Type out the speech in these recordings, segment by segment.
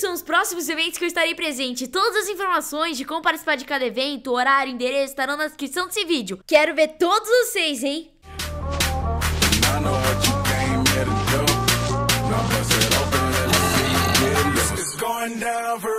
são os próximos eventos que eu estarei presente. Todas as informações de como participar de cada evento, horário, endereço, estarão na descrição desse vídeo. Quero ver todos vocês, hein? What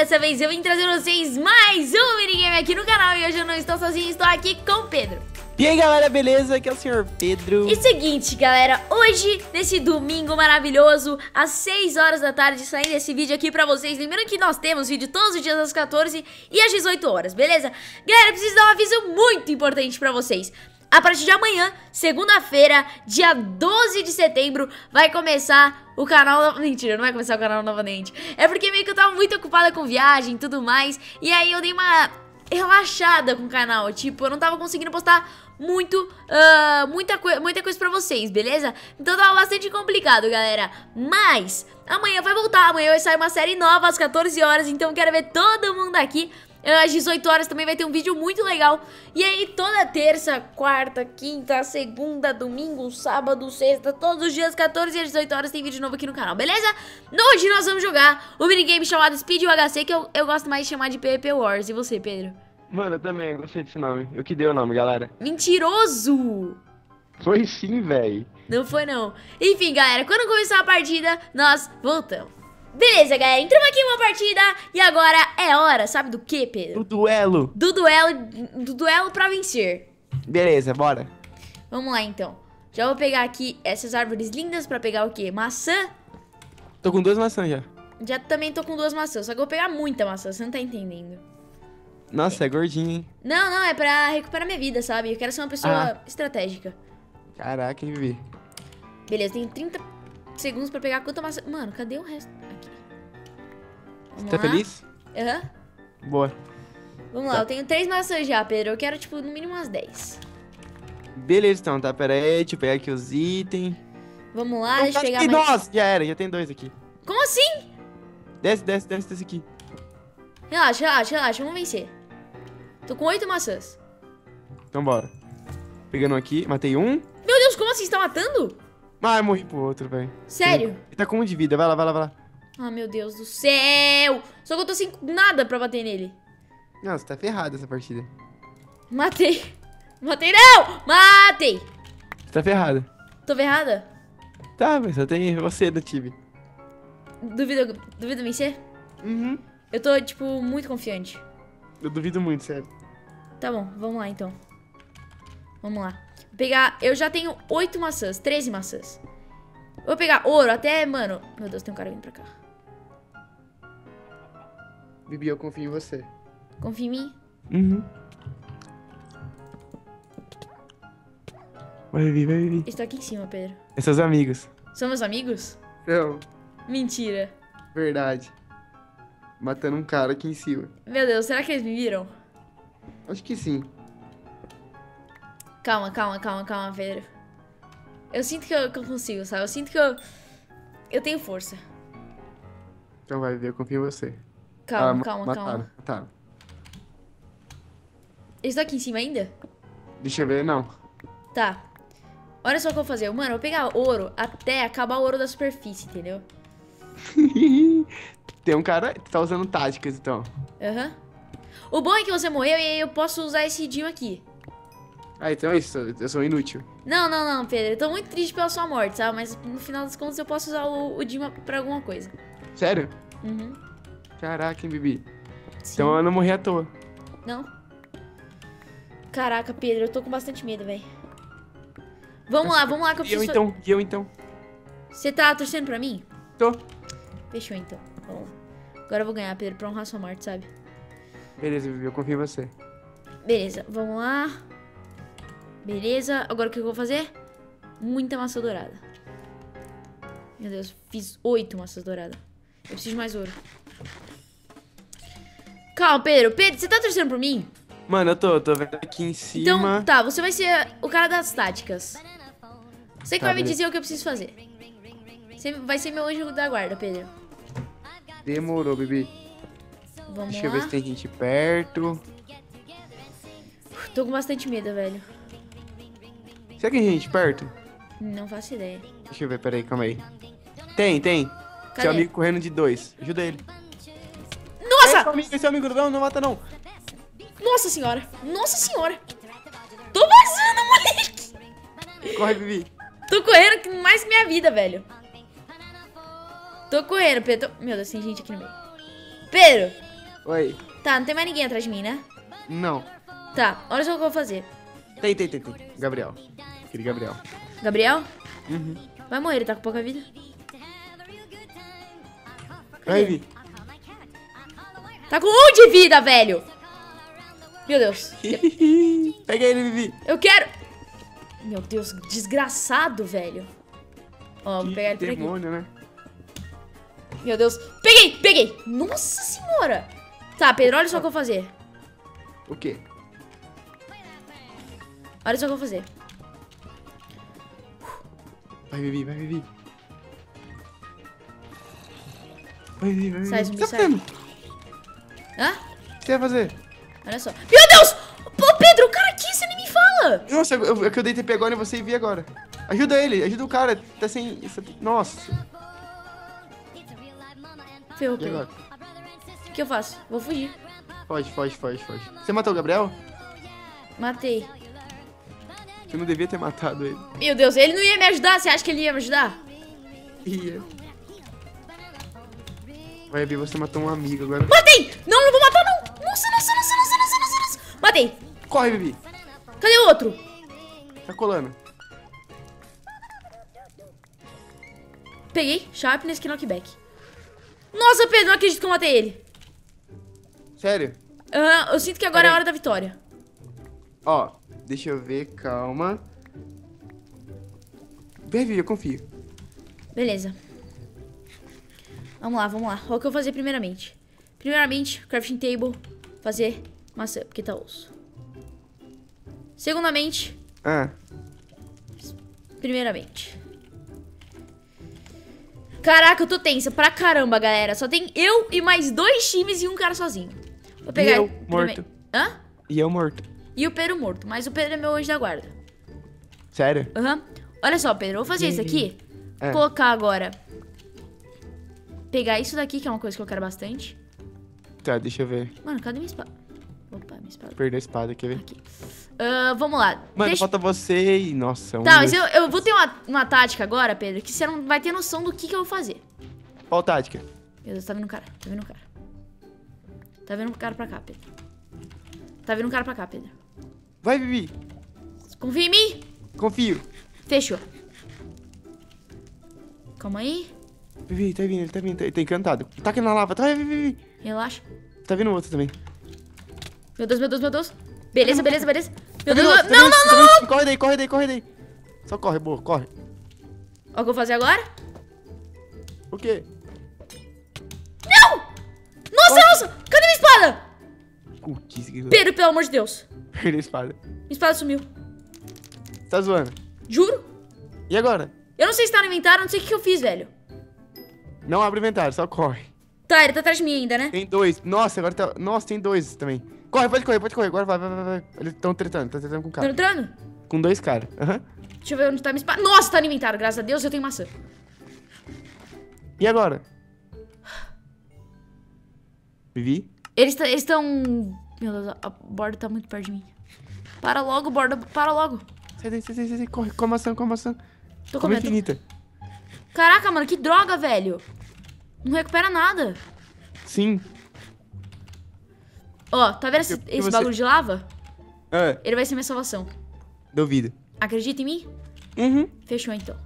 Dessa vez eu vim trazer vocês mais um minigame aqui no canal. E hoje eu não estou sozinho, estou aqui com o Pedro. E aí galera, beleza? Aqui é o Sr. Pedro. E seguinte, galera, hoje, nesse domingo maravilhoso, às 6 horas da tarde, saindo esse vídeo aqui pra vocês. Lembrando que nós temos vídeo todos os dias às 14 e às 18 horas, beleza? Galera, eu preciso dar um aviso muito importante pra vocês. A partir de amanhã, segunda-feira, dia 12 de setembro, vai começar o canal. Mentira, não vai começar o canal novamente. É porque meio que eu tava muito ocupada com viagem e tudo mais. E aí eu dei uma relaxada com o canal. Tipo, eu não tava conseguindo postar muito, ah, muita, muita coisa pra vocês, beleza? Então tava bastante complicado, galera. Mas amanhã vai voltar. Amanhã vai sair uma série nova às 14 horas. Então quero ver todo mundo aqui. Às 18 horas também vai ter um vídeo muito legal. E aí, toda terça, quarta, quinta, segunda, domingo, sábado, sexta, todos os dias, 14 e 18 horas, tem vídeo novo aqui no canal, beleza? Hoje nós vamos jogar o minigame chamado Speed UHC, que eu, eu gosto mais de chamar de PvP Wars. E você, Pedro? Mano, eu também gostei desse nome. Eu que dei o nome, galera. Mentiroso! Foi sim, véi. Não foi, não. Enfim, galera, quando começar a partida, nós voltamos. Beleza, galera, entramos aqui em uma partida e agora é hora, sabe do que, Pedro? O duelo. Do duelo, do duelo pra vencer. Beleza, bora. Vamos lá, então. Já vou pegar aqui essas árvores lindas pra pegar o quê? Maçã. Tô com duas maçãs já. Já também tô com duas maçãs, só que eu vou pegar muita maçã, você não tá entendendo. Nossa, é gordinho, hein? Não, não, é pra recuperar minha vida, sabe? Eu quero ser uma pessoa Ah. estratégica. Caraca, hein, Vivi? Beleza, tem 30 segundos pra pegar quanta maçã... Mano, cadê o resto? Vamos Tá lá. feliz? Aham. Boa. Vamos lá, Tá. eu tenho três maçãs já, Pedro. Eu quero, tipo, no mínimo umas 10. Beleza, então, tá? Pera aí, deixa eu pegar aqui os itens. Vamos lá, deixa eu pegar mais... Nossa, já era, já tem dois aqui. Como assim? Desce, desce, desce, desce aqui. Relaxa, relaxa, relaxa, vamos vencer. Tô com oito maçãs. Então bora. Pegando um aqui, matei um. Meu Deus, como assim? Você tá matando? Ah, morri pro outro, velho. Sério? Ele tá com um de vida, vai lá, vai lá, vai lá. Ah, meu Deus do céu! Só que eu tô sem nada pra bater nele. Não, você tá ferrado essa partida. Matei. Matei não! Matei! Você tá ferrada. Tô ferrada? Tá, mas só tem você do time. Duvido, duvido vencer? Uhum. Eu tô, tipo, muito confiante. Eu duvido muito, sério. Tá bom, vamos lá então. Vamos lá. Vou pegar. Eu já tenho 8 maçãs, 13 maçãs. Vou pegar ouro até, mano. Meu Deus, tem um cara vindo pra cá. Bibi, eu confio em você. Confia em mim? Uhum. Vai, Bibi, vai, Bibi. Estou aqui em cima, Pedro. É seus amigos. São meus amigos? Não, Mentira. verdade. Matando um cara aqui em cima. Meu Deus, será que eles me viram? Acho que sim. Calma, calma, calma, calma, Pedro. Eu sinto que eu, que eu consigo, sabe? Eu sinto que eu. Eu tenho força. Então vai, Bibi, eu confio em você. Calma, Ah, ma- calma, mataram, calma. Mataram. Eles estão aqui em cima ainda? Deixa eu ver, não. Tá. Olha só o que eu vou fazer. Mano, eu vou pegar ouro até acabar o ouro da superfície, entendeu? Tem um cara que tá usando táticas, então. Aham. O bom é que você morreu e aí eu posso usar esse Dio aqui. Ah, então é isso. Eu sou inútil. Não, não, não, Pedro. Eu tô muito triste pela sua morte, sabe? Mas no final das contas eu posso usar o, o Dima pra alguma coisa. Sério? Uhum. Caraca, hein, Bibi. Sim. Então eu não morri à toa. Não? Caraca, Pedro, eu tô com bastante medo, velho. Vamos lá, vamos lá que eu E eu preciso... então? E eu então? Você tá torcendo pra mim? Tô. Fechou, então. Vamos lá. Agora eu vou ganhar, Pedro, pra honrar sua morte, sabe? Beleza, Bibi, eu confio em você. Beleza, vamos lá. Beleza, agora o que eu vou fazer? Muita maçã dourada. Meu Deus, fiz oito maçãs douradas. Eu preciso de mais ouro. Calma, Pedro. Pedro, você tá torcendo por mim? Mano, eu tô, tô vendo aqui em Então, cima. tá, você vai ser o cara das táticas. Você que Tá, vai me beleza. dizer o que eu preciso fazer. Você vai ser meu anjo da guarda, Pedro. Demorou, Bibi. Vamos Deixa eu lá. ver se tem gente perto. Tô com bastante medo, velho. Será que tem gente perto? Não faço ideia. Deixa eu ver, peraí, calma aí. Tem, tem. Cadê? Seu amigo correndo de dois. Ajuda ele. Seu amigo, esse amigo, não, não mata não. Nossa senhora! Nossa senhora! Tô vazando, moleque! Corre, Vivi. Tô correndo que- mais que minha vida, velho. Tô correndo, Pedro. Tô- Meu Deus, tem gente aqui no meio. Pedro! Oi. Tá, não tem mais ninguém atrás de mim, né? Não. Tá, olha só o que eu vou fazer. Tem, tem, tem, tem. Gabriel. Aquele Gabriel. Gabriel? Uhum. Vai morrer, ele tá com pouca vida. Vai, Vivi. Tá com um de vida, velho! Meu Deus. Pega ele, Vivi. Eu quero... Meu Deus, desgraçado, velho. Ó, vou pegar ele. Demônio, né? Meu Deus. Peguei, peguei. Nossa senhora. Tá, Pedro, olha só o que eu vou fazer. O quê? Olha só o que eu vou fazer. Vai, Vivi, vai, Vivi. Vai, Vivi, vai, Vivi. Sai, O que zumbi, tá sai. Hã? O que você vai fazer? Olha só. Meu Deus! Pô, Pedro, o cara aqui, você nem me fala. Nossa, eu, é que eu deitei pegando e você vi agora. Ajuda ele, ajuda o cara. Tá sem... Nossa. Ferrou, E Pedro. agora? O que eu faço? Vou fugir. Foge, foge, foge, foge. Você matou o Gabriel? Matei. Você não devia ter matado ele. Meu Deus, ele não ia me ajudar? Você acha que ele ia me ajudar? Ia. Vai, Vivi, você matou um amigo agora. Matei! Não, não vou matar, não. Nossa, nossa, nossa, nossa, nossa, nossa, nossa. Matei. Corre, Vivi. Cadê o outro? Tá colando. Peguei. Sharpness que knockback. Nossa, Pedro, não acredito que eu matei ele. Sério? Aham, eu sinto que agora é a hora da vitória. Ó, deixa eu ver, calma. Vivi, eu confio. Beleza. Vamos lá, vamos lá. Olha o que eu vou fazer primeiramente. Primeiramente, crafting table. Fazer maçã, porque tá osso. Segundamente, Ah, primeiramente. Caraca, eu tô tensa pra caramba, galera. Só tem eu e mais dois times e um cara sozinho. Vou pegar. E eu, morto. Hã? e eu morto. E o Pedro morto. Mas o Pedro é meu anjo da guarda. Sério? Aham. Olha só, Pedro, vou fazer isso aqui. É. Colocar agora. Pegar isso daqui, que é uma coisa que eu quero bastante. Tá, deixa eu ver. Mano, cadê minha espada? Opa, minha espada. Perder a espada, quer ver? Aqui. Ah, vamos lá. Mano, Deixa- falta você e... Nossa, um... Tá, mas eu, eu vou ter uma, uma tática agora, Pedro, que você não vai ter noção do que, que eu vou fazer. Qual tática? Meu Deus, tá vindo um cara. Tá vindo um cara. Tá vindo um cara pra cá, Pedro. Tá vindo um cara pra cá, Pedro. Vai, Vivi. Confia em mim? Confio. Fechou. Calma aí. Vivi, tá vindo, ele tá vindo. Ele tá encantado. Tá aqui na lava. Tá, Vivi, Vivi. Relaxa. Tá vindo outro também. Meu Deus, meu Deus, meu Deus. Beleza, beleza, beleza. Tá Meu vindo Deus, outro, tá não, vindo não, não, tá vindo- Corre daí, corre daí, corre daí. Só corre, boa, corre. Olha o que eu vou fazer agora. O quê? Não! Nossa, nossa! Cadê minha espada? Cookies. Pedro, pelo amor de Deus. Perdi a espada. Minha espada sumiu. Tá zoando. Juro. E agora? Eu não sei se tá no inventário, não sei o que eu fiz, velho. Não abre o inventário, só corre. Tá, ele tá atrás de mim ainda, né? Tem dois. Nossa, agora tá... Nossa, tem dois também. Corre, pode correr, pode correr. Agora vai, vai, vai, vai. Eles estão tretando, tá tretando com o cara. entrando? Com dois caras. Aham. Deixa eu ver onde tá minha espada. Nossa, tá no inventário, graças a Deus eu tenho maçã. E agora? Vivi? Eles tá- estão. Meu Deus, a borda tá muito perto de mim. Para logo, borda, para logo. Sai daí, sai daí, sai daí. Corre, com a maçã, com a maçã. Tô comendo. tô- infinita. Caraca, mano, que droga, velho. Não recupera nada. Sim. Ó, tá vendo esse, esse você? bagulho de lava? É, Ele vai ser minha salvação. duvido. Acredita em mim? Uhum. Fechou então.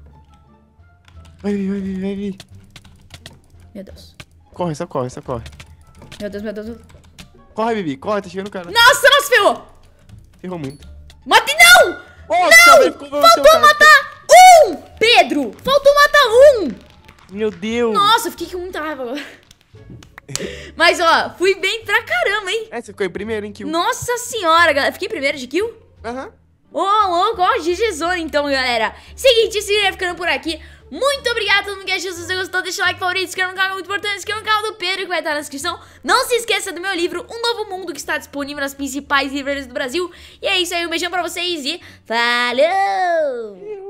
Vai, vai, vai, vai, vai. Meu Deus. Corre, só corre, só corre. Meu Deus, meu Deus. meu. Corre, Vivi, corre, tá chegando o cara. Nossa, nossa, ferrou! Ferrou muito. Mate não! Nossa, ficou você, Faltou matar! Pedro! Faltou matar um! Meu Deus. Nossa, eu fiquei com muita raiva agora. Mas, ó, fui bem pra caramba, hein? É, você ficou em primeiro, hein, Kill? Nossa senhora, galera. Fiquei primeiro de kill? Aham. Ô, louco, ó, GG Zone então, galera. Seguinte, esse vídeo ficando por aqui. Muito obrigado a todo mundo que assistiu. Se você gostou, deixa o like favorito, se inscreva no canal, é muito importante. Se inscreva no canal do Pedro, que vai estar na descrição. Não se esqueça do meu livro, Um Novo Mundo, que está disponível nas principais livrarias do Brasil. E é isso aí, um beijão pra vocês e falou!